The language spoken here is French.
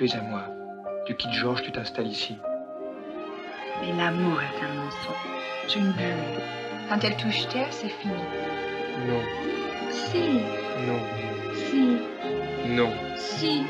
Tu es à moi. Tu quittes Georges, tu t'installes ici. Mais l'amour est un mensonge, une bulle. Quand elle touche terre, c'est fini. Non, Si, non, si, non. si.